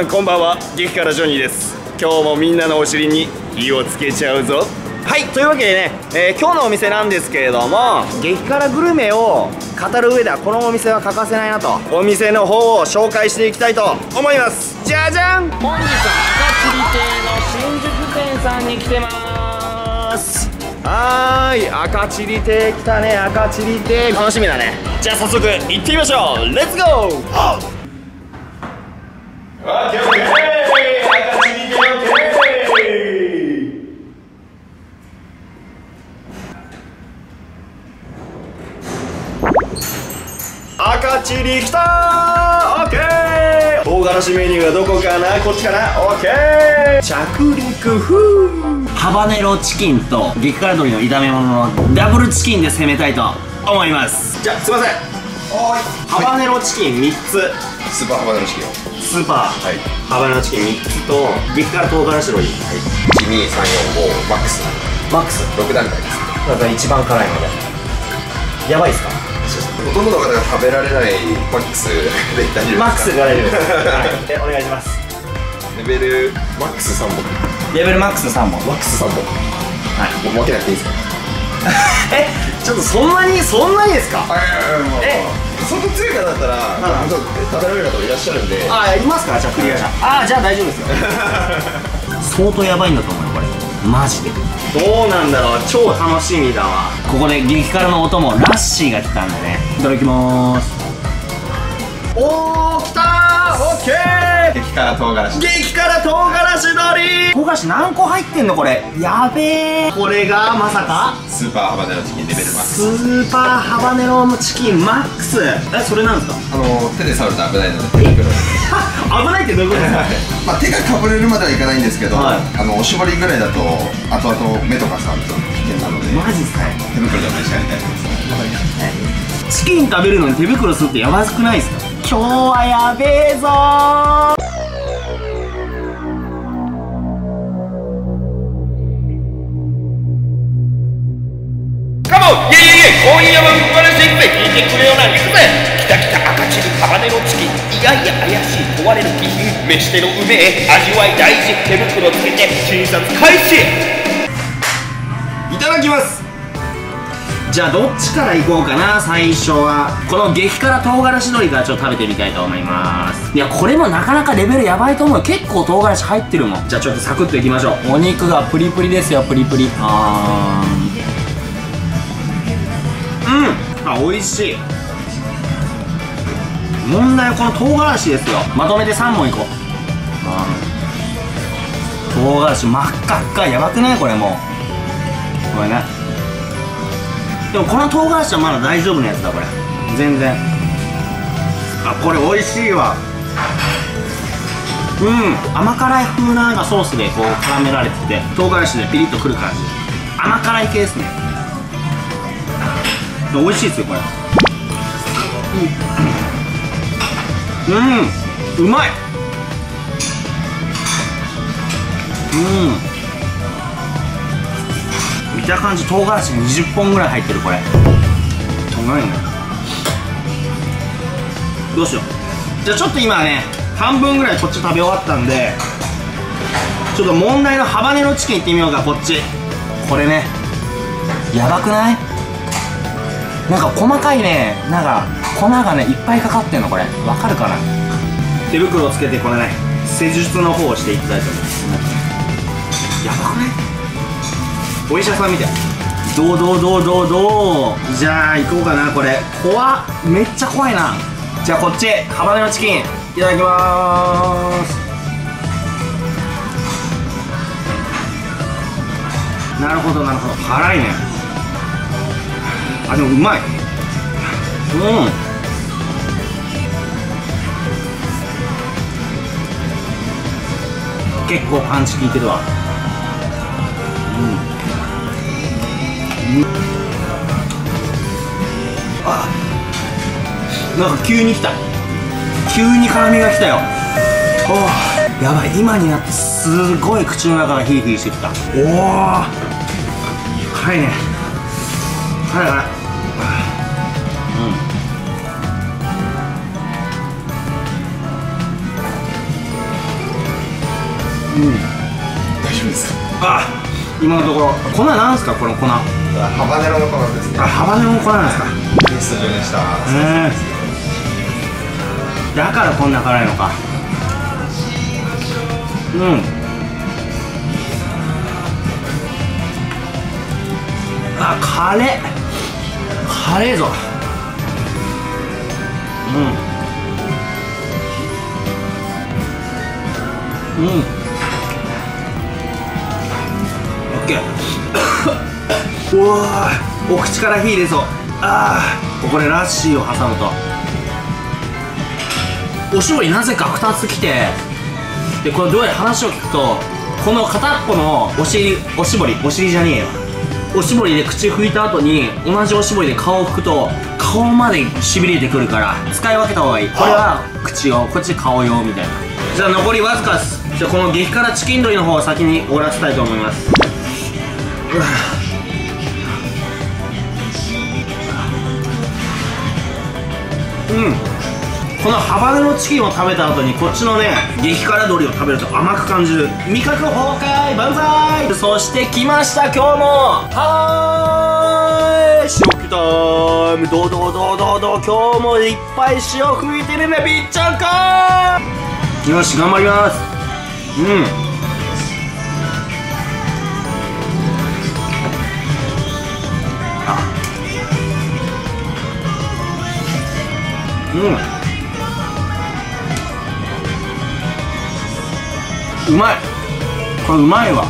さんこんばんは激辛ジョニーです。今日もみんなのお尻に火をつけちゃうぞ。はいというわけでね、えー今日のお店なんですけれども激辛グルメを語る上ではこのお店は欠かせないなとお店の方を紹介していきたいと思います。じゃじゃん。本日は赤チリ亭の新宿店さんに来てます。はーい赤チリ亭来たね赤チリ亭。楽しみだね。じゃあ早速行ってみましょう。レッツゴーオッケー。赤チリきたーオッケー唐辛子メニューはどこかな。こっちかな。オッケー。着陸ふーハバネロチキンと。激辛鶏の炒め物のダブルチキンで攻めたいと思います。じゃあすいません。はーい。ハバネロチキン3つ。スーパーハバネロチキン。をスーパー、はい。ハバネロチキン3つと激辛唐辛子鶏12345マックス。マックス。6段階です。だから一番辛いので。やばいっすか？ほとんどの方が食べられないマックスで大丈夫マックスが大丈夫です、はい、えお願いします。レベルマックス3本。レベルマックス3本。マックス3本。はい。もう分けなくていいですか？えちょっとそんなにそんなにですか？えそんな強い方だったら本当食べられる方もいらっしゃるんで。あいますか？じゃあクリア者あ。じゃあ大丈夫ですよ。相当やばいんだと思うよこれ。マジで。どうなんだろう？超楽しみだわ。ここで激辛のお供ラッシーが来たんでね。いただきまーす。おー来たー！オッケー激辛唐辛子。激辛唐辛子鶏唐辛子何個入ってんのこれ。やべえ。これがまさか？スーパーハバネロチキンレベルマックス。スーパーハバネロチキンマックス。えそれなんですか？あの手で触ると危ないので。手袋で危ないってどういうこと？ですかまあ手がかぶれるまではいかないんですけど、はい。あのおしぼりぐらいだと後々目とか触ると危険なのでマジっすか？手袋でお召し上がりたいと思います。チキン食べるのに手袋するってやばくないですか？今日はやべえぞ。カモンイェイイェイ今夜はうんぱれ全部聞いてくれよな。行くぜ!きたきた赤チリハバネロチキンいやいや怪しい。問われる気品飯テロうめえ味わい大事。手袋つけて診察開始。いただきますじゃあどっちから行こうかな最初は。この激辛唐辛子鶏からちょっと食べてみたいと思います。いやこれもなかなかレベルやばいと思う。結構唐辛子入ってるもん。じゃあちょっとサクッといきましょう。お肉がプリプリですよプリプリ。あー。うん。あ美味しい。問題はこの唐辛子ですよ。まとめて3本いこう。唐辛子真っ赤っか。やばくないこれもう。これねでもこの唐辛子はまだ大丈夫なやつだこれ。全然。あこれ美味しいわ。うん。甘辛い風ななソースでこう絡められてて唐辛子でピリッとくる感じ。甘辛い系ですね。美味しいですよこれ、うん、うまい。うん。見た感じ唐辛子20本ぐらい入ってるこれ。うまいねどうしよう。じゃあちょっと今ね半分ぐらいこっち食べ終わったんでちょっと問題のハバネロチキンいってみようかこっち。これねやばくない？なんか細かいねなんか粉がねいっぱいかかってんのこれ。わかるかな？手袋をつけてこれね施術の方をしていきたいと思います。やばくない？お医者さんみたい。どうどうどうどうどう。じゃあ行こうかなこれ。怖っ。めっちゃ怖いな。じゃあこっちハバネロチキンいただきまーす。なるほどなるほど。辛いね。あでもうまい。うん。結構パンチ効いてるわ。うん。あなんか急に来た。急に辛みが来たよ。おおやばい。今になってすごい口の中がヒリヒリしてきた。おお辛いね。辛い辛い。うん。大丈夫ですか？あ今のところ。粉なんすか？この粉。あハバネロの粉ですね。ハバネロの粉なんですか？ペースト状にした。へえだからこんな辛いのか。うん。あカレー。カレーぞ。うん。うんーうわーお口から火入れそうああこれラッシーを挟むと。おしぼりなぜか2つ来て？でこれどうやら話を聞くとこの片っぽのお尻おしぼりお尻じゃねえよおしぼりで口拭いた後に同じおしぼりで顔を拭くと顔までしびれてくるから使い分けた方がいい。これは口用こっち顔用みたいな。じゃあ残りわずかです。じゃあこの激辛チキンドリの方を先に終わらせたいと思います。うわこのハバネロチキンを食べた後にこっちのね激辛鶏を食べると甘く感じる。味覚崩壊万歳。そして来ました今日も。はーい。塩気タイム。どうどうどうどうどう。今日もいっぱい塩吹いてるねびっちゃんか。よし頑張ります。うん。うん。うまい。これうまいわ。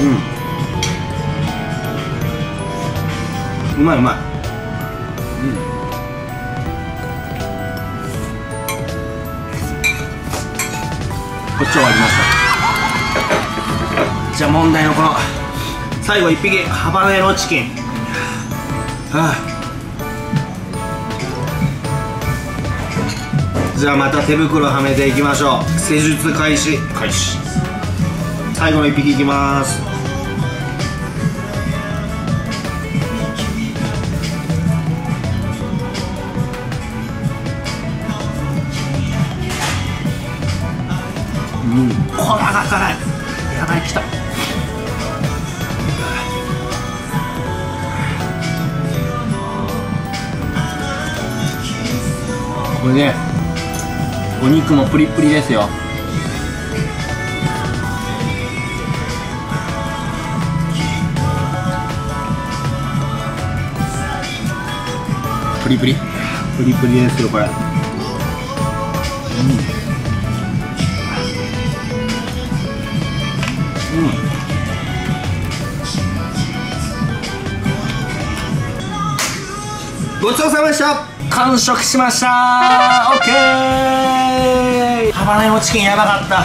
うん。うん。うまいうまい。こっち終わりました。じゃあ問題のこの最後1匹ハバネロチキン。はあ。じゃあまた手袋はめていきましょう。施術開始。開始。最後の1匹いきます。うん。これが辛いやばいきたこれねお肉もプリップリですよ。プリプリ。プリプリですよこれ。ごちそうさまでした完食しました。オッケーハバネロチキンやばかった。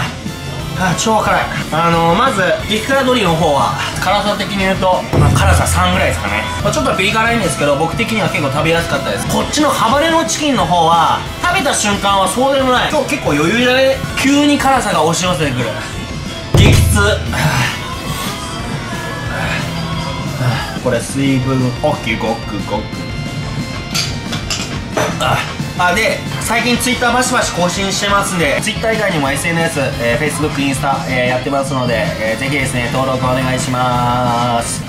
あ超辛い。あのまず激辛ドリの方は辛さ的に言うと、まあ、辛さ3ぐらいですかね、まあ、ちょっとピリ辛いんですけど僕的には結構食べやすかったです。こっちのハバネロチキンの方は食べた瞬間はそうでもない。今日結構余裕じゃね急に辛さが押し寄せてくる。激痛。これ水分補給ごくごくああで最近ツイッターバシバシ更新してますんでツイッター以外にも SNS、えー、Facebook、インスタ、えー、やってますので、えー、ぜひですね登録お願いします。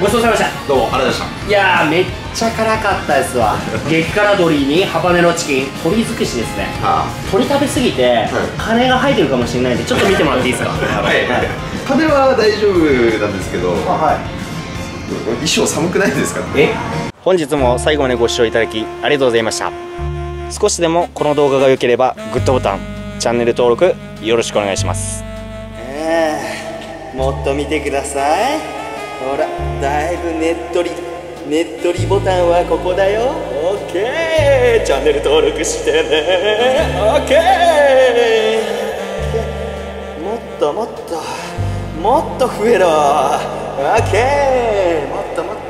ごちそうさまでした。どうもありがとうございましいやーめっちゃ辛かったですわ。激辛鶏にハバネロチキン。鶏尽くしですね。たは鶏食べ過ぎて、金が入ってるかもしれないんでちょっと見てもらっていいですか？はい。はい。羽は大丈夫なんですけどはい衣装寒くないですか？え？本日も最後までご視聴いただきありがとうございました。少しでもこの動画が良ければグッドボタンチャンネル登録よろしくお願いします。もっと見てください。ほらだいぶねっとりねっとりボタンはここだよ。オッケー。チャンネル登録してね。オッケー。もっともっともっと増えろ Okay, もっともっと。